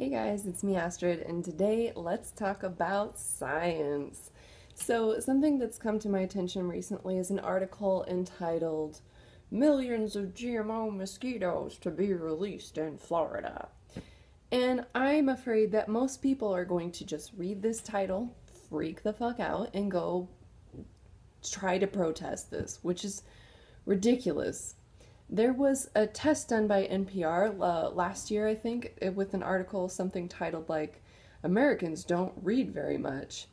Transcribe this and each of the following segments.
Hey guys, it's me Astrid, and today let's talk about science. So, something that's come to my attention recently is an article entitled Millions of GMO Mosquitoes to be Released in Florida. And I'm afraid that most people are going to just read this title, freak the fuck out, and go try to protest this, which is ridiculous. There was a test done by NPR uh, last year, I think, eh, with an article, something titled like, Americans don't read very much.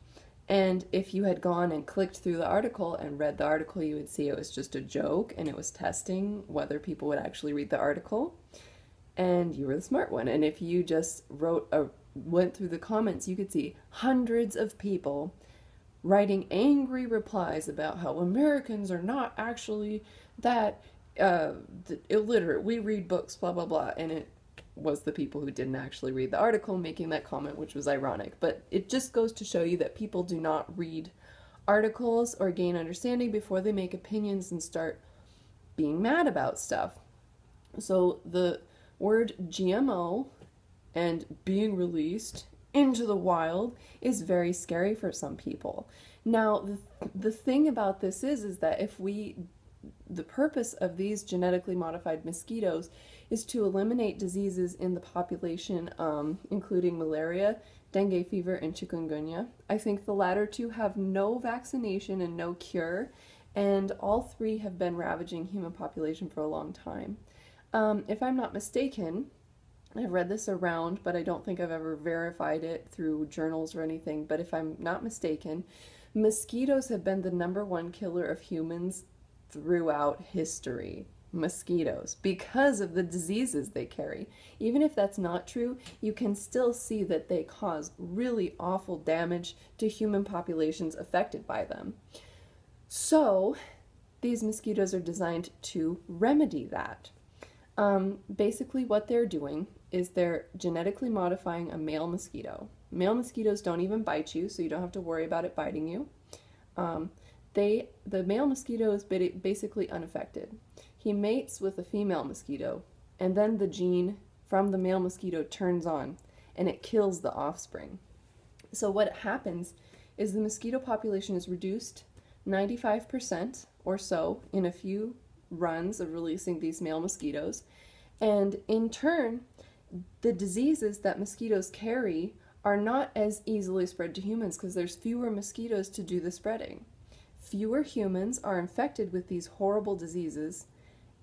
And if you had gone and clicked through the article and read the article, you would see it was just a joke and it was testing whether people would actually read the article. And you were the smart one. And if you just wrote a went through the comments, you could see hundreds of people writing angry replies about how Americans are not actually that uh, illiterate. We read books, blah blah blah, and it was the people who didn't actually read the article making that comment, which was ironic. But it just goes to show you that people do not read articles or gain understanding before they make opinions and start being mad about stuff. So the word GMO and being released into the wild is very scary for some people. Now, the, the thing about this is is that if we the purpose of these genetically modified mosquitoes is to eliminate diseases in the population, um, including malaria, dengue fever, and chikungunya. I think the latter two have no vaccination and no cure, and all three have been ravaging human population for a long time. Um, if I'm not mistaken, I've read this around, but I don't think I've ever verified it through journals or anything. But if I'm not mistaken, mosquitoes have been the number one killer of humans throughout history mosquitoes because of the diseases they carry. Even if that's not true, you can still see that they cause really awful damage to human populations affected by them. So, these mosquitoes are designed to remedy that. Um, basically, what they're doing is they're genetically modifying a male mosquito. Male mosquitoes don't even bite you, so you don't have to worry about it biting you. Um, they the male mosquito is basically unaffected. He mates with a female mosquito, and then the gene from the male mosquito turns on and it kills the offspring. So what happens is the mosquito population is reduced 95% or so in a few runs of releasing these male mosquitoes. And in turn, the diseases that mosquitoes carry are not as easily spread to humans because there's fewer mosquitoes to do the spreading fewer humans are infected with these horrible diseases,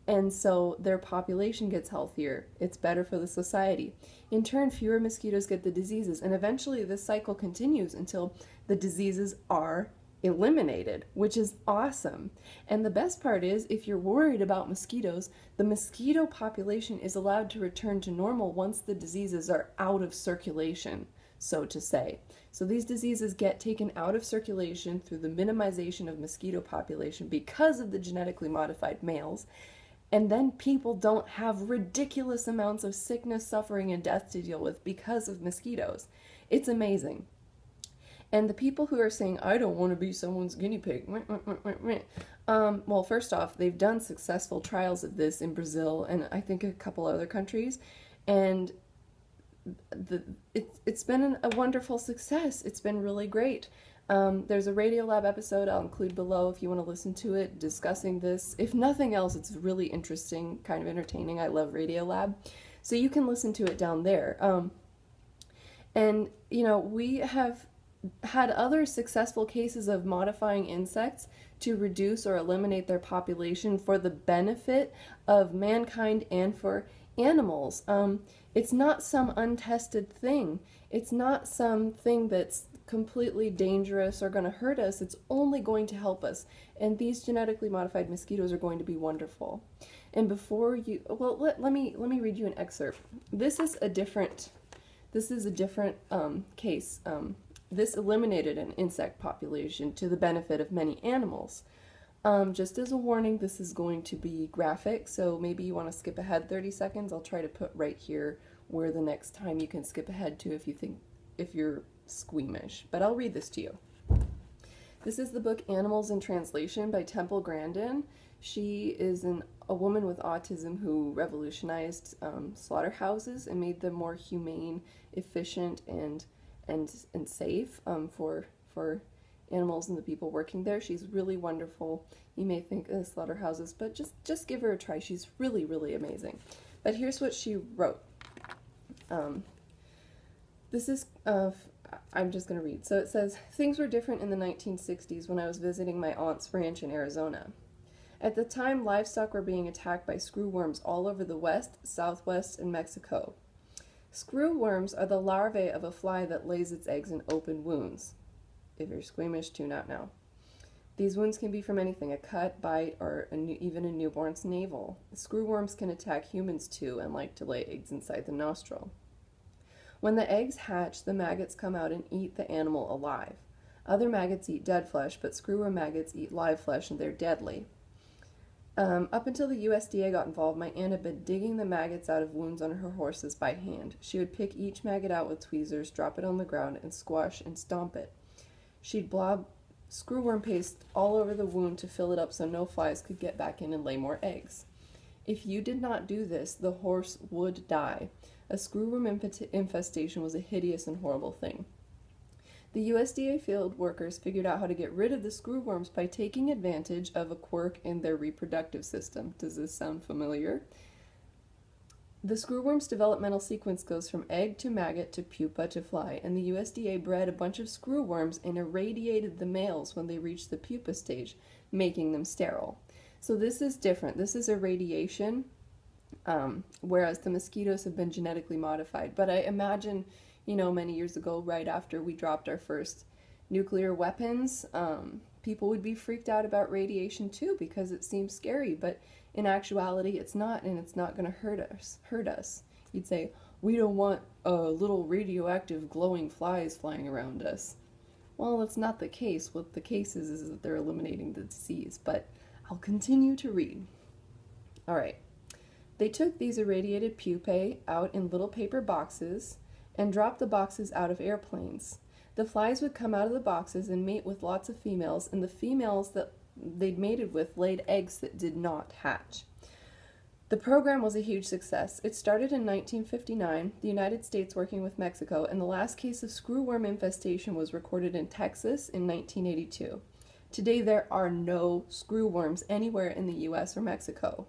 and so their population gets healthier. It's better for the society. In turn, fewer mosquitoes get the diseases, and eventually this cycle continues until the diseases are eliminated, which is awesome. And the best part is, if you're worried about mosquitoes, the mosquito population is allowed to return to normal once the diseases are out of circulation so to say. So these diseases get taken out of circulation through the minimization of mosquito population because of the genetically modified males. And then people don't have ridiculous amounts of sickness, suffering, and death to deal with because of mosquitoes. It's amazing. And the people who are saying, I don't want to be someone's guinea pig, um, well, first off, they've done successful trials of this in Brazil and I think a couple other countries. And the it, it's been a wonderful success. It's been really great. Um, there's a Radiolab episode I'll include below if you want to listen to it discussing this. If nothing else, it's really interesting, kind of entertaining. I love Radiolab. So you can listen to it down there. Um, and, you know, we have had other successful cases of modifying insects to reduce or eliminate their population for the benefit of mankind and for animals. Um, it's not some untested thing. It's not something that's completely dangerous or going to hurt us. It's only going to help us. And these genetically modified mosquitoes are going to be wonderful. And before you, well, let, let me let me read you an excerpt. This is a different, this is a different um, case. Um, this eliminated an insect population to the benefit of many animals. Um, just as a warning, this is going to be graphic, so maybe you want to skip ahead 30 seconds. I'll try to put right here where the next time you can skip ahead to if you think, if you're squeamish. But I'll read this to you. This is the book Animals in Translation by Temple Grandin. She is an, a woman with autism who revolutionized um, slaughterhouses and made them more humane, efficient, and and and safe um, for for animals and the people working there. She's really wonderful. You may think of slaughterhouses, but just just give her a try. She's really really amazing. But here's what she wrote. Um, this is uh, I'm just going to read. So it says things were different in the 1960s when I was visiting my aunt's ranch in Arizona. At the time, livestock were being attacked by screwworms all over the west, southwest, and Mexico. Screwworms are the larvae of a fly that lays its eggs in open wounds. If you're squeamish, tune out now. These wounds can be from anything a cut, bite, or a new, even a newborn's navel. Screwworms can attack humans too and like to lay eggs inside the nostril. When the eggs hatch, the maggots come out and eat the animal alive. Other maggots eat dead flesh, but screwworm maggots eat live flesh and they're deadly. Um, up until the USDA got involved, my aunt had been digging the maggots out of wounds on her horses by hand. She would pick each maggot out with tweezers, drop it on the ground, and squash and stomp it. She'd blob screwworm paste all over the wound to fill it up so no flies could get back in and lay more eggs. If you did not do this, the horse would die. A screwworm infestation was a hideous and horrible thing. The USDA field workers figured out how to get rid of the screwworms by taking advantage of a quirk in their reproductive system. Does this sound familiar? The screwworm's developmental sequence goes from egg to maggot to pupa to fly, and the USDA bred a bunch of screwworms and irradiated the males when they reached the pupa stage, making them sterile. So this is different. This is irradiation, um, whereas the mosquitoes have been genetically modified. But I imagine you know, many years ago, right after we dropped our first nuclear weapons, um, people would be freaked out about radiation too because it seems scary. But in actuality, it's not, and it's not going to hurt us. Hurt us. You'd say we don't want uh, little radioactive glowing flies flying around us. Well, that's not the case. What the case is is that they're eliminating the disease. But I'll continue to read. All right. They took these irradiated pupae out in little paper boxes and dropped the boxes out of airplanes. The flies would come out of the boxes and mate with lots of females, and the females that they'd mated with laid eggs that did not hatch. The program was a huge success. It started in 1959, the United States working with Mexico, and the last case of screwworm infestation was recorded in Texas in 1982. Today, there are no screwworms anywhere in the US or Mexico.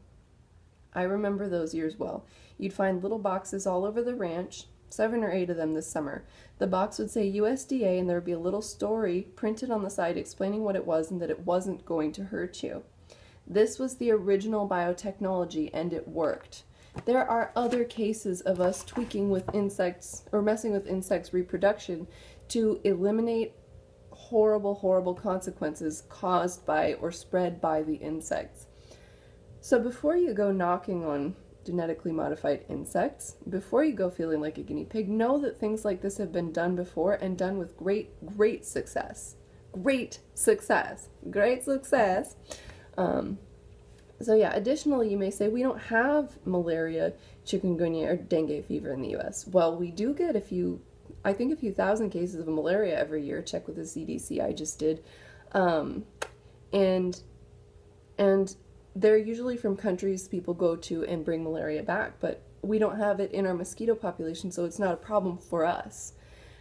I remember those years well. You'd find little boxes all over the ranch, seven or eight of them this summer. The box would say USDA and there would be a little story printed on the side explaining what it was and that it wasn't going to hurt you. This was the original biotechnology and it worked. There are other cases of us tweaking with insects or messing with insects' reproduction to eliminate horrible, horrible consequences caused by or spread by the insects. So before you go knocking on genetically modified insects. Before you go feeling like a guinea pig, know that things like this have been done before and done with great, great success. Great success. Great success. Um, so yeah, additionally, you may say we don't have malaria, chikungunya, or dengue fever in the U.S. Well, we do get a few, I think a few thousand cases of malaria every year. Check with the CDC. I just did, um, and and they're usually from countries people go to and bring malaria back, but we don't have it in our mosquito population, so it's not a problem for us.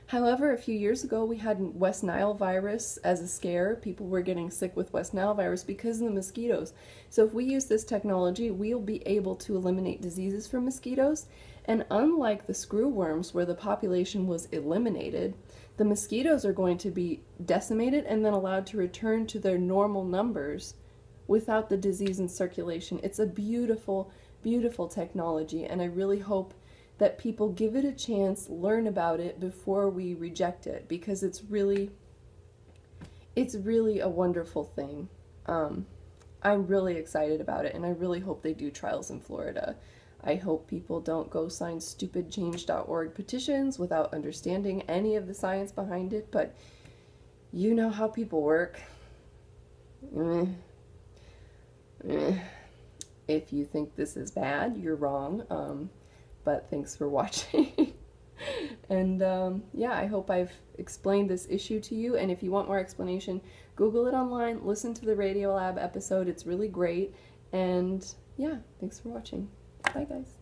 However, a few years ago, we had West Nile virus as a scare. People were getting sick with West Nile virus because of the mosquitoes. So, if we use this technology, we'll be able to eliminate diseases from mosquitoes. And unlike the screw worms, where the population was eliminated, the mosquitoes are going to be decimated and then allowed to return to their normal numbers without the disease in circulation. It's a beautiful, beautiful technology, and I really hope that people give it a chance, learn about it before we reject it, because it's really, it's really a wonderful thing. Um, I'm really excited about it, and I really hope they do trials in Florida. I hope people don't go sign stupid change.org petitions without understanding any of the science behind it, but you know how people work. Mm. if you think this is bad, you're wrong. Um, but thanks for watching. And um, yeah, I hope I've explained this issue to you. And if you want more explanation, Google it online, listen to the Radiolab episode. It's really great. And yeah, thanks for watching. Bye, guys.